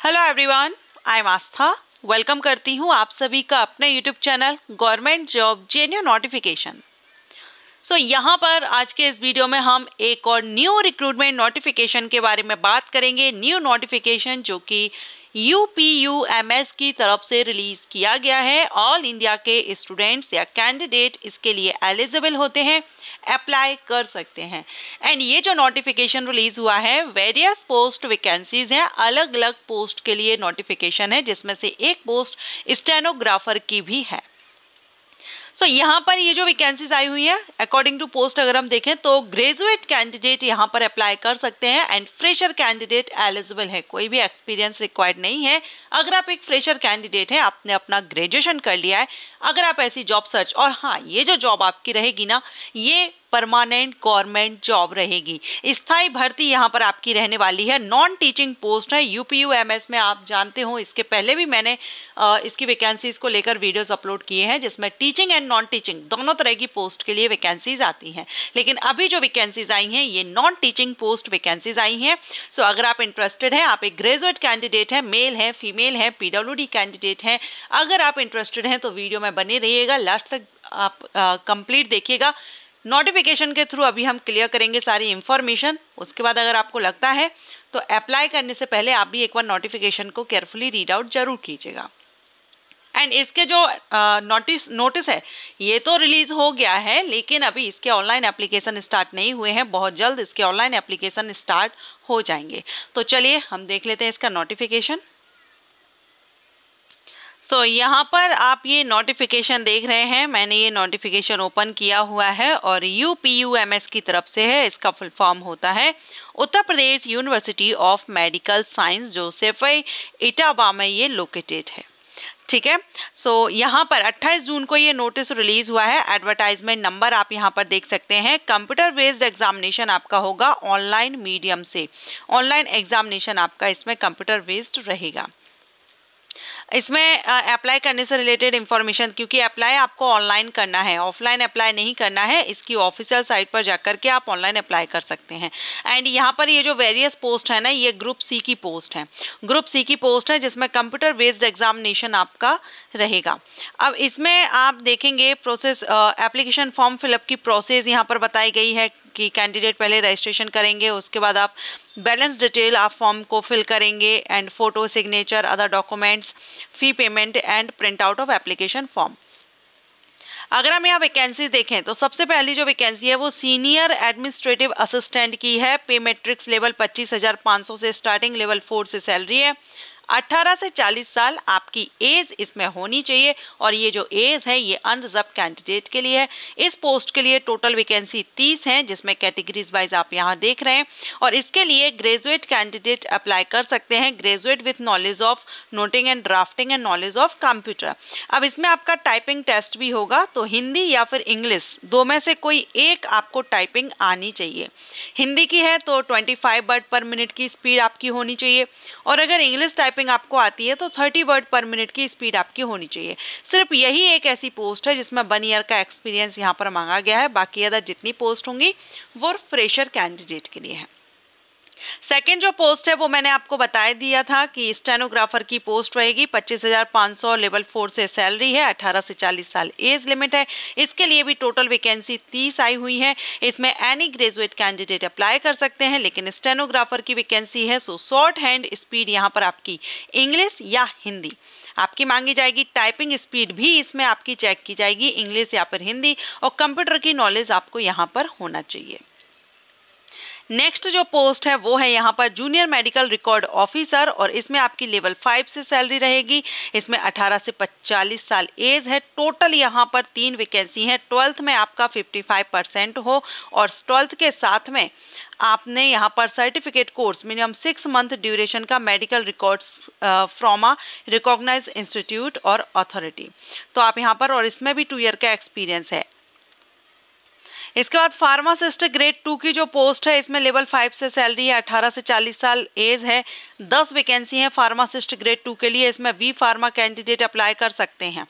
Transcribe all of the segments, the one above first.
Hello everyone I am Aastha welcome करती हूँ आप सभी का अपने YouTube channel government job genuine notification so so, यहाँ पर आज के इस वीडियो में हम एक और न्यू रिक्रूटमेंट नोटिफिकेशन के बारे में बात करेंगे। न्यू नोटिफिकेशन जो कि U P U M S की तरफ़ से रिलीज़ किया गया है। ऑल इंडिया के स्टूडेंट्स या कैंडिडेट इसके लिए एलिजिबल होते हैं अप्लाई कर सकते हैं। एंड ये जो नोटिफिकेशन रिलीज़ हुआ है वेरियस पोस्ट वैकेंसीज हैं। अलग अलग पोस्ट के लिए नोटिफिकेशन है जिसमें से एक पोस्ट स्टेनोग्राफर की भी है। सो so, यहाँ पर ये जो वैकेंसीज आई हुई है अकॉर्डिंग टू पोस्ट अगर हम देखें तो ग्रेजुएट कैंडिडेट यहाँ पर अप्लाई कर सकते हैं एंड फ्रेशर कैंडिडेट एलिजिबल है। कोई भी एक्सपीरियंस रिक्वायर्ड नहीं है। अगर आप एक फ्रेशर कैंडिडेट हैं आपने अपना ग्रेजुएशन कर लिया है अगर आप ऐसी जॉब सर्च और हाँ ये जो जॉब आपकी रहेगी ना ये परमानेंट गवर्नमेंट जॉब रहेगी। स्थायी भर्ती यहाँ पर आपकी रहने वाली है। नॉन टीचिंग पोस्ट है यूपीयू एमएस में आप जानते हो इसके पहले भी मैंने इसकी वैकेंसीज को लेकर वीडियोस अपलोड किए हैं जिसमें टीचिंग एंड नॉन टीचिंग दोनों तरह की पोस्ट के लिए वैकेंसीज आती हैं। लेकिन अभी जो वैकेंसीज आई हैं, ये नॉन टीचिंग पोस्ट वैकेंसीज आई हैं। सो अगर आप इंटरेस्टेड हैं, आप एक ग्रेजुएट कैंडिडेट हैं मेल है फीमेल है पीडब्ल्यू कैंडिडेट हैं, अगर आप इंटरेस्टेड हैं तो वीडियो में बने रहिएगा। लास्ट तक आप कंप्लीट देखिएगा। नोटिफिकेशन के थ्रू अभी हम क्लियर करेंगे सारी इंफॉर्मेशन उसके बाद अगर आपको लगता है तो अप्लाई करने से पहले आप भी एक बार नोटिफिकेशन को केयरफुली रीड आउट ज़रूर कीजिएगा। एंड इसके जो नोटिस नोटिस है ये तो रिलीज़ हो गया है लेकिन अभी इसके ऑनलाइन एप्लीकेशन स्टार्ट नहीं हुए हैं। बहुत जल्द इसके ऑनलाइन एप्लीकेशन स्टार्ट हो जाएँगे। तो चलिए हम देख लेते हैं इसका नोटिफिकेशन सो so, यहाँ पर आप ये नोटिफिकेशन देख रहे हैं। मैंने ये नोटिफिकेशन ओपन किया हुआ है और U P U M S की तरफ़ से है। इसका फुल फॉर्म होता है। Uttar Pradesh university of medical science जो सेफई इटाबा में ये लोकेटेड है। ठीक है? सो यहाँ पर 28 जून को ये नोटिस रिलीज़ हुआ है। एडवर्टाइजमेंट नंबर आप यहाँ पर देख सकते हैं। कंप्यूटर बेस्ड एग्जामिनेशन आपका होगा ऑनलाइन मीडियम से। ऑनलाइन एग्जामिनेशन आपका इसमें कंप्यूटर बेस्ड रहेगा। इसमें अप्लाई करने से रिलेटेड इन्फॉर्मेशन क्योंकि अप्लाई आपको ऑनलाइन करना है। ऑफलाइन अप्लाई नहीं करना है, इसकी ऑफिशियल साइट पर जाकर के आप ऑनलाइन अप्लाई कर सकते हैं। एंड यहाँ पर ये जो वेरियस पोस्ट है ना, ये ग्रुप सी की पोस्ट है। ग्रुप सी की पोस्ट है, जिसमें कंप्यूटर बेस्ड एग्जामिनेशन आपका रहेगा। अब इसमें आप देखेंगे process application form fill up की प्रोसेस यहाँ पर बताई गई है। कि कैंडिडेट पहले रजिस्ट्रेशन करेंगे, उसके बाद आप बैलेंस डिटेल आप फॉर्म को फिल करेंगे and photo signature other documents fee payment and print out of application form अगर हम यहाँ वैकेंसी देखें तो सबसे पहली जो वैकेंसी है, वो सीनियर एडमिनिस्ट्रेटिव असिस्टेंट की है। पे मेट्रिक्स लेवल पच्चीस हज़ार पाँच सौ से स्टार्टिंग लेवल फोर से सैलरी है। 18 से 40 साल आपकी एज इसमें होनी चाहिए और ये जो एज है, ये अनरिजर्व कैंडिडेट के लिए है। इस पोस्ट के लिए टोटल वैकेंसी 30 है, जिसमें कैटेगरीज वाइज आप यहाँ देख रहे हैं। और इसके लिए ग्रेजुएट कैंडिडेट अप्लाई कर सकते हैं graduate with knowledge of noting and drafting and knowledge of computer अब इसमें आपका टाइपिंग टेस्ट भी होगा तो हिंदी या फिर इंग्लिश, दो में से कोई एक आपको टाइपिंग आनी चाहिए। हिंदी की है तो ट्वेंटी वर्ड पर मिनट की स्पीड आपकी होनी चाहिए। और अगर इंग्लिश टाइप टाइपिंग आपको आती है तो 30 वर्ड पर मिनट की स्पीड आपकी होनी चाहिए। सिर्फ़ यही एक ऐसी पोस्ट है जिसमें वन ईयर का एक्सपीरियंस यहाँ पर मांगा गया है। बाकी अदर जितनी पोस्ट होंगी, वो फ्रेशर कैंडिडेट के लिए है। सेकेंड जो पोस्ट है, वो मैंने आपको बता दिया था कि स्टेनोग्राफर की पोस्ट रहेगी। पच्चीस हज़ार पाँच सौ लेवल फोर से सैलरी है, अठारह से चालीस साल एज लिमिट है। इसके लिए भी टोटल वैकेंसी तीस आई हुई है। इसमें एनी ग्रेजुएट कैंडिडेट अप्लाई कर सकते हैं, लेकिन स्टेनोग्राफर की वैकेंसी है सो शॉर्ट हैंड स्पीड यहाँ पर आपकी इंग्लिश या हिंदी आपकी मांगी जाएगी टाइपिंग स्पीड भी इसमें आपकी चेक की जाएगी इंग्लिश या फिर हिंदी और कंप्यूटर की नॉलेज आपको यहाँ पर होना चाहिए। नेक्स्ट जो पोस्ट है, वो है यहाँ पर जूनियर मेडिकल रिकॉर्ड ऑफिसर और इसमें आपकी लेवल फाइव से सैलरी रहेगी। इसमें 18 से 45 साल एज है। टोटल यहाँ पर तीन वैकेंसी है। ट्वेल्थ में आपका 55 परसेंट हो और ट्वेल्थ के साथ में आपने यहाँ पर certificate course minimum six month duration का medical records from a recognise institute और अथॉरिटी तो आप यहाँ पर और इसमें भी टू ईयर का एक्सपीरियंस है। इसके बाद फार्मासिस्ट ग्रेड टू की जो पोस्ट है, इसमें लेवल फाइव से सैलरी है, अठारह से चालीस साल एज है, दस वैकेंसी है फार्मासिस्ट ग्रेड टू के लिए, इसमें वी फार्मा कैंडिडेट अप्लाई कर सकते हैं।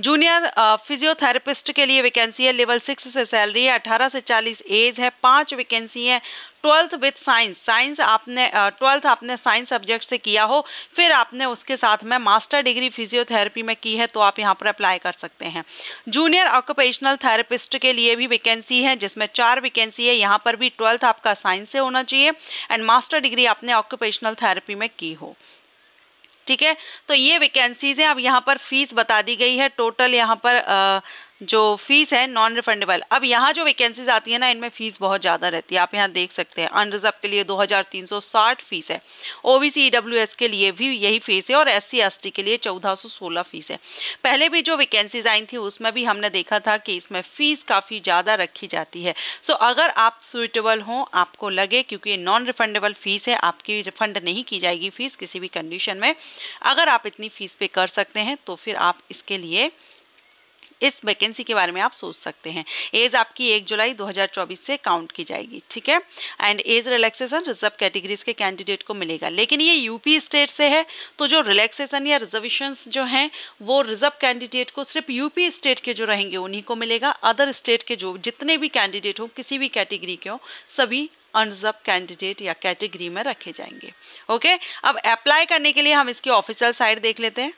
जूनियर फिजियोथेरेपिस्ट के लिए वैकेंसी है लेवल सिक्स से सैलरी है, अठारह से चालीस एज है, पाँच वैकेंसी है ट्वेल्थ विथ साइंस। साइंस आपने ट्वेल्थ आपने साइंस सब्जेक्ट से किया हो, फिर आपने उसके साथ में मास्टर डिग्री फिजियोथेरेपी में की है तो आप यहाँ पर अप्लाई कर सकते हैं। जूनियर ऑक्यूपेशनल थेरेपिस्ट के लिए भी वैकेंसी है, जिसमें चार वैकेंसी है, यहाँ पर भी ट्वेल्थ आपका साइंस से होना चाहिए, एंड मास्टर डिग्री आपने ऑक्यूपेशनल थेरेपी में की हो। ठीक है? तो ये वैकेंसीज हैं, अब यहाँ पर फ़ीस बता दी गई है, टोटल यहाँ पर जो फ़ीस है नॉन रिफंडेबल अब यहाँ जो वैकेंसीज आती है ना, इनमें फ़ीस बहुत ज़्यादा रहती है। आप यहाँ देख सकते हैं अनरिजर्व के लिए 2360 फ़ीस है। ओबीसी ईडब्ल्यूएस के लिए भी यही फ़ीस है और एस सी एस के लिए 1416 फ़ीस है। पहले भी जो वैकेंसीज आई थी, उसमें भी हमने देखा था कि इसमें फ़ीस काफ़ी ज़्यादा रखी जाती है। सो अगर आप सुइटेबल हों, आपको लगे, क्योंकि नॉन रिफंडेबल फ़ीस है, आपकी रिफंड नहीं की जाएगी फ़ीस किसी भी कंडीशन में। अगर आप इतनी फ़ीस पे कर सकते हैं तो फिर आप इसके लिए इस वैकेंसी के बारे में आप सोच सकते हैं। एज आपकी एक जुलाई 2024 से काउंट की जाएगी, ठीक है? And age relaxation reserve categories के कैंडिडेट को मिलेगा। लेकिन ये यूपी स्टेट से है तो जो रिलैक्सेशन या रिजर्वेशन जो हैं, वो रिज़र्व कैंडिडेट को सिर्फ़ यूपी स्टेट के जो रहेंगे, उन्हीं को मिलेगा। अदर स्टेट के जो, जितने भी कैंडिडेट हो, किसी भी कैटेगरी के हो, सभी अनरिजर्व कैंडिडेट या कैटेगरी में रखे जाएँगे। ओके अब अप्लाई करने के लिए हम इसकी ऑफिशियल साइट देख लेते हैं।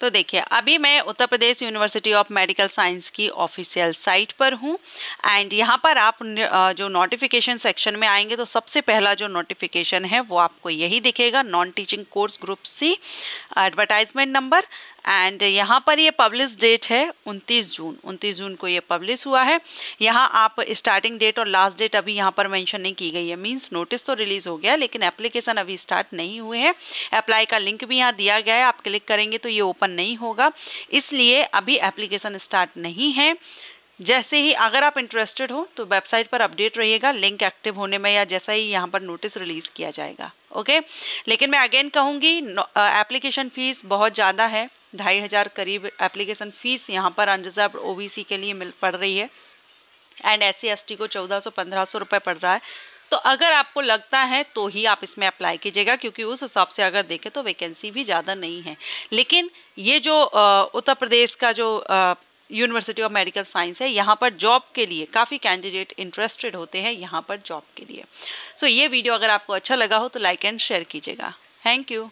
तो देखिए, अभी मैं Uttar Pradesh university of medical science की ऑफिशियल साइट पर हूँ। एंड यहाँ पर आप जो नोटिफिकेशन सेक्शन में आएँगे तो सबसे पहला जो नोटिफिकेशन है, वो आपको यही दिखेगा non teaching course group C advertisement number and यहाँ पर ये पब्लिश डेट है 29 जून। 29 जून को ये पब्लिश हुआ है। यहाँ आप स्टार्टिंग डेट और लास्ट डेट अभी यहाँ पर मेंशन नहीं की गई है। मींस नोटिस तो रिलीज़ हो गया, लेकिन एप्लीकेशन अभी स्टार्ट नहीं हुए हैं। अप्लाई का लिंक भी यहाँ दिया गया है। आप क्लिक करेंगे तो ये ओपन नहीं होगा। इसलिए अभी एप्लीकेशन स्टार्ट नहीं है। जैसे ही अगर आप इंटरेस्टेड हो तो वेबसाइट पर अपडेट रहिएगा। लिंक एक्टिव होने में या जैसा ही यहाँ पर नोटिस रिलीज़ किया जाएगा। ओके लेकिन मैं अगेन कहूँगी एप्लीकेशन फ़ीस बहुत ज़्यादा है। ढाई हज़ार करीब एप्लीकेशन फ़ीस यहाँ पर अनरिजर्व ओबीसी के लिए मिल पड़ रही है। एंड एस सी को चौदह सौ पंद्रह सौ रुपये पड़ रहा है। तो अगर आपको लगता है तो ही आप इसमें अप्लाई कीजिएगा क्योंकि उस हिसाब से अगर देखें तो वैकेंसी भी ज़्यादा नहीं है। लेकिन ये जो उत्तर प्रदेश का जो यूनिवर्सिटी ऑफ़ मेडिकल साइंस है यहाँ पर जॉब के लिए काफ़ी कैंडिडेट इंटरेस्टेड होते हैं यहाँ पर जॉब के लिए। सो so, ये वीडियो अगर आपको अच्छा लगा हो तो लाइक एंड शेयर कीजिएगा। Thank you